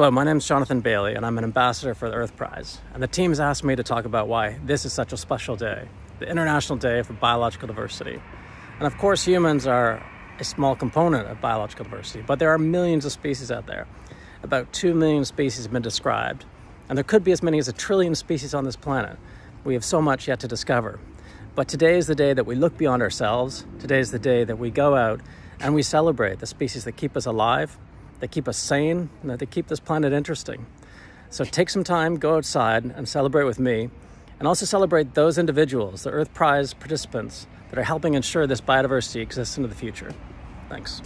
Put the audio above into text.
Hello, my name is Jonathan Baillie, and I'm an ambassador for the Earth Prize. And the team has asked me to talk about why this is such a special day the International Day for Biological Diversity. And of course, humans are a small component of biological diversity, but there are millions of species out there. About 2 million species have been described, and there could be as many as a trillion species on this planet. We have so much yet to discover. But today is the day that we look beyond ourselves. Today is the day that we go out and we celebrate the species that keep us alive, that keep us sane, and that they keep this planet interesting. So take some time, go outside, and celebrate with me, and also celebrate those individuals, the Earth Prize participants, that are helping ensure this biodiversity exists into the future. Thanks.